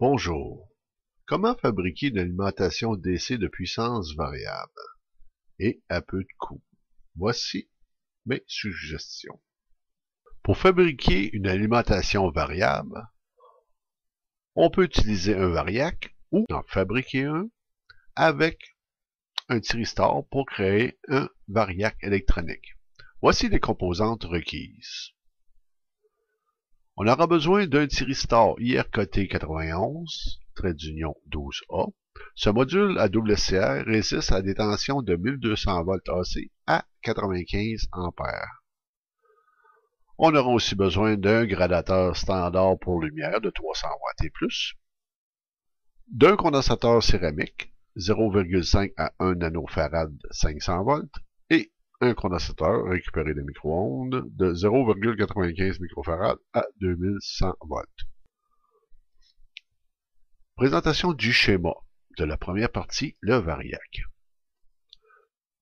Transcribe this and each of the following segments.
Bonjour. Comment fabriquer une alimentation DC de puissance variable? Et à peu de coût? Voici mes suggestions. Pour fabriquer une alimentation variable, on peut utiliser un variac ou en fabriquer un avec un thyristor pour créer un variac électronique. Voici les composantes requises. On aura besoin d'un thyristor IRKT 91, trait d'union 12A. Ce module à double SCR résiste à des tensions de 1200 volts AC à 95 ampères. On aura aussi besoin d'un gradateur standard pour lumière de 300 watts et plus, d'un condensateur céramique 0,5 à 1 nanofarad 500 volts un condensateur récupéré de micro-ondes de 0,95 microfarad à 2100 volts. Présentation du schéma de la première partie, le variac.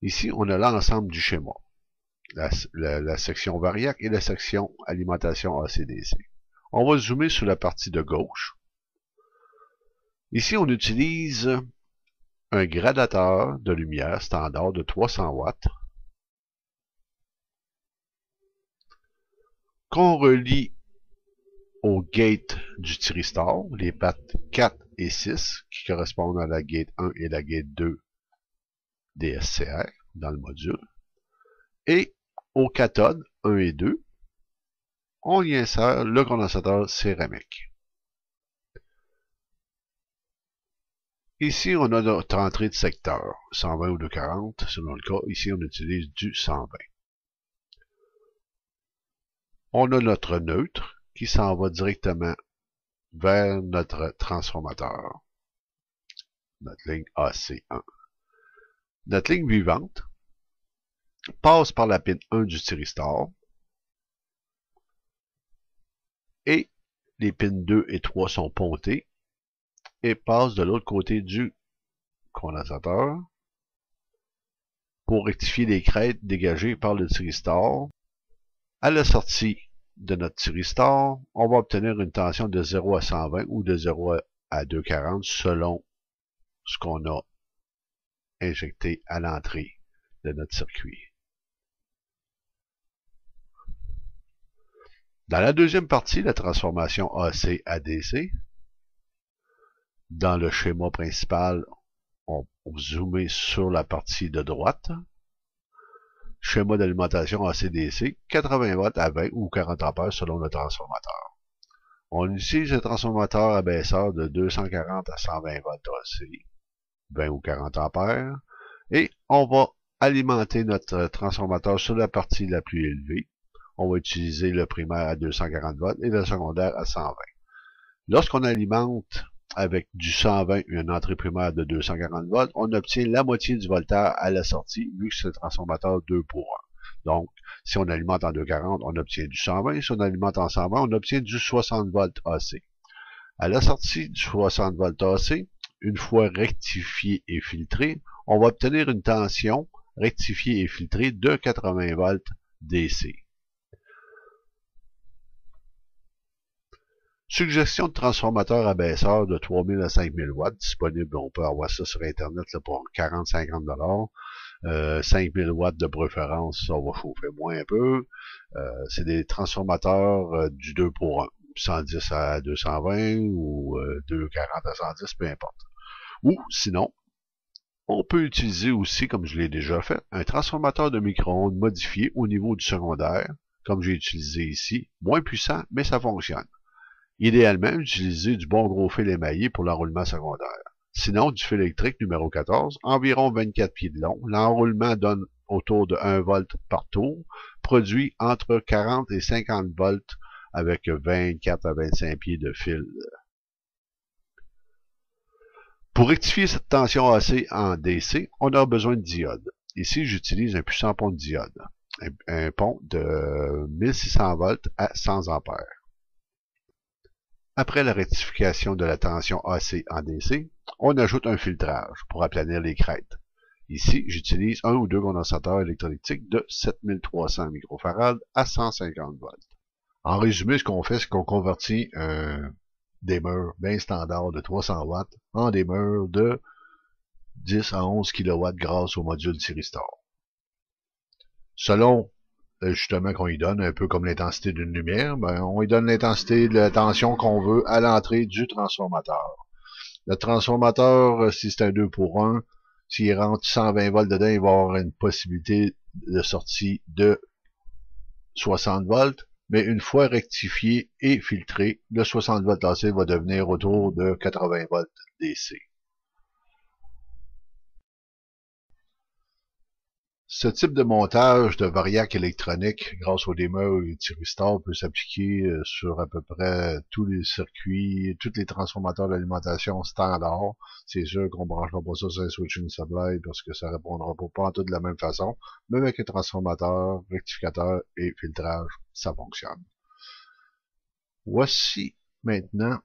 Ici, on a l'ensemble du schéma. La, la, section variac et la section alimentation ACDC. On va zoomer sur la partie de gauche. Ici, on utilise un gradateur de lumière standard de 300 watts qu'on relie au gate du thyristor, les pattes 4 et 6, qui correspondent à la gate 1 et la gate 2 des SCR dans le module, et au cathode 1 et 2, on y insère le condensateur céramique. Ici, on a notre entrée de secteur, 120 ou 240, selon le cas. Ici, on utilise du 120 on a notre neutre qui s'en va directement vers notre transformateur, notre ligne AC1. Notre ligne vivante passe par la pin 1 du thyristor et les pins 2 et 3 sont pontées et passent de l'autre côté du condensateur pour rectifier les crêtes dégagées par le thyristor à la sortie de notre thyristor, on va obtenir une tension de 0 à 120 ou de 0 à 240 selon ce qu'on a injecté à l'entrée de notre circuit. Dans la deuxième partie, la transformation AC-ADC, dans le schéma principal, on zoomer sur la partie de droite schéma d'alimentation ACDC, 80 watts à 20 ou 40 ampères selon le transformateur. On utilise le transformateur abaisseur de 240 à 120 volts AC, 20 ou 40 ampères, et on va alimenter notre transformateur sur la partie la plus élevée. On va utiliser le primaire à 240 volts et le secondaire à 120. Lorsqu'on alimente avec du 120 et une entrée primaire de 240 volts, on obtient la moitié du voltaire à la sortie, vu que c'est un transformateur 2 pour 1. Donc, si on alimente en 240, on obtient du 120. Si on alimente en 120, on obtient du 60 volts AC. À la sortie du 60 volts AC, une fois rectifié et filtré, on va obtenir une tension rectifiée et filtrée de 80 volts DC. Suggestion de transformateur abaisseur de 3000 à 5000 watts disponible. On peut avoir ça sur Internet là, pour 40-50 dollars. Euh, 5000 watts de préférence, ça va chauffer moins un peu. Euh, c'est des transformateurs euh, du 2 pour 1. 110 à 220 ou 240 euh, à 110, peu importe. Ou sinon, on peut utiliser aussi, comme je l'ai déjà fait, un transformateur de micro-ondes modifié au niveau du secondaire, comme j'ai utilisé ici. Moins puissant, mais ça fonctionne. Idéalement, utilisez du bon gros fil émaillé pour l'enroulement secondaire. Sinon, du fil électrique numéro 14, environ 24 pieds de long. L'enroulement donne autour de 1 volt par tour, produit entre 40 et 50 volts avec 24 à 25 pieds de fil. Pour rectifier cette tension AC en DC, on a besoin de diode. Ici, j'utilise un puissant pont de diode. Un, pont de 1600 volts à 100 ampères. Après la rectification de la tension AC en DC, on ajoute un filtrage pour aplanir les crêtes. Ici, j'utilise un ou deux condensateurs électrolytiques de 7300 microfarad à 150 volts. En résumé, ce qu'on fait, c'est qu'on convertit un des murs bien standards de 300 watts en des murs de 10 à 11 kW grâce au module Thyristor. Selon l'ajustement qu'on y donne, un peu comme l'intensité d'une lumière, ben, on y donne l'intensité de la tension qu'on veut à l'entrée du transformateur. Le transformateur, si c'est un 2 pour 1, s'il rentre 120 volts dedans, il va avoir une possibilité de sortie de 60 volts mais une fois rectifié et filtré, le 60 volts AC va devenir autour de 80 volts DC. Ce type de montage de variac électronique, grâce au démeur et thyristor, peut s'appliquer euh, sur à peu près tous les circuits, tous les transformateurs d'alimentation standard. C'est sûr qu'on branchera pas ça sur un switching supply parce que ça répondra pas en tout de la même façon. Mais avec les transformateurs, rectificateurs et filtrage, ça fonctionne. Voici maintenant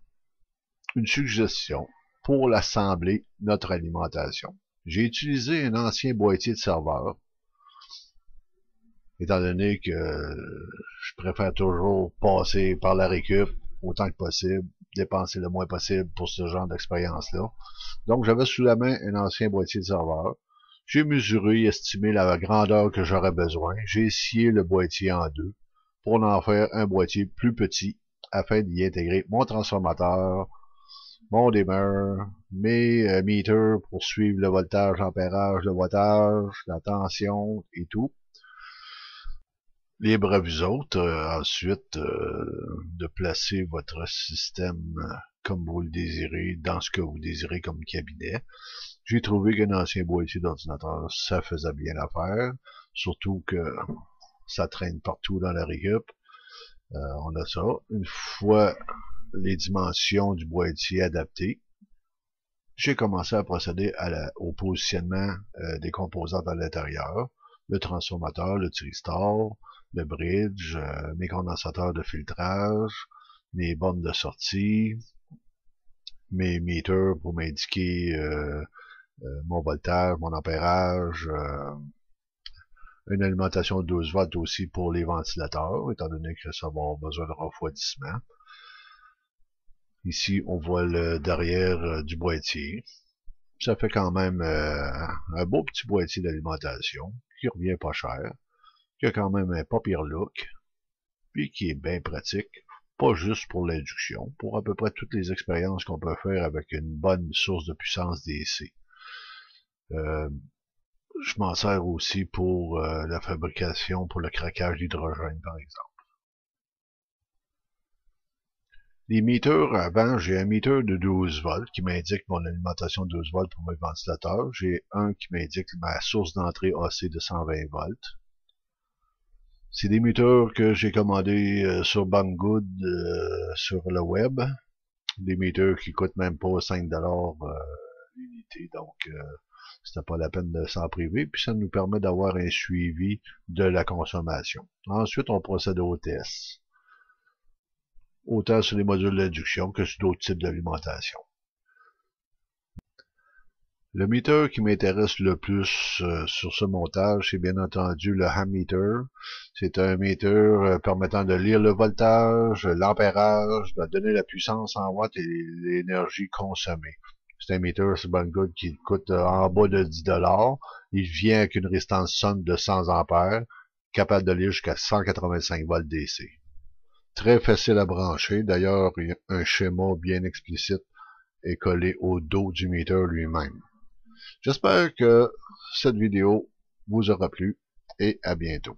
une suggestion pour l'assembler notre alimentation. J'ai utilisé un ancien boîtier de serveur étant donné que je préfère toujours passer par la récup autant que possible, dépenser le moins possible pour ce genre d'expérience-là. Donc, j'avais sous la main un ancien boîtier de serveur. J'ai mesuré et estimé la grandeur que j'aurais besoin. J'ai scié le boîtier en deux pour en faire un boîtier plus petit afin d'y intégrer mon transformateur, mon dimmer, mes euh, meters pour suivre le voltage, l'ampérage, le wattage, la tension et tout libre à vous autres euh, ensuite euh, de placer votre système euh, comme vous le désirez, dans ce que vous désirez comme cabinet. J'ai trouvé qu'un ancien boîtier d'ordinateur, ça faisait bien l'affaire, surtout que ça traîne partout dans la récup. on a ça. Une fois les dimensions du boîtier adaptées, j'ai commencé à procéder au positionnement des composantes à l'intérieur, le transformateur, le thyristor, le bridge, euh, mes condensateurs de filtrage, mes bornes de sortie, mes meters pour m'indiquer euh, euh, mon voltage, mon ampérage, une alimentation de 12 volts aussi pour les ventilateurs, étant donné que ça va avoir besoin de refroidissement. Ici, on voit le derrière du boîtier. Ça fait quand même un beau petit boîtier d'alimentation qui revient pas cher qui a quand même un pas pire look, puis qui est bien pratique, pas juste pour l'induction, pour à peu près toutes les expériences qu'on peut faire avec une bonne source de puissance DC. Euh, je m'en sers aussi pour euh, la fabrication, pour le craquage d'hydrogène, par exemple. Les meters, avant, j'ai un meter de 12 volts qui m'indique mon alimentation de 12 volts pour mes ventilateurs. J'ai un qui m'indique ma source d'entrée AC de 120 volts. C'est des muteurs que j'ai commandés euh, sur Banggood euh, sur le web. Des muteurs qui coûtent même pas 5 dollars euh, l'unité, donc c'était pas la peine de s'en priver. Puis ça nous permet d'avoir un suivi de la consommation. Ensuite, on procède au test. Autant sur les modules d'induction que sur d'autres types d'alimentation. Le meter qui m'intéresse le plus euh, sur ce montage, c'est bien entendu le ham meter. C'est un meter euh, permettant de lire le voltage, l'ampérage, de donner la puissance en watts et l'énergie consommée. C'est un meter Banggood qui coûte euh, en bas de 10 dollars. Il vient avec une résistance sonne de 100 ampères, capable de lire jusqu'à 185 volts DC. Très facile à brancher. D'ailleurs, un schéma bien explicite est collé au dos du meter lui-même. J'espère que cette vidéo vous aura plu et à bientôt.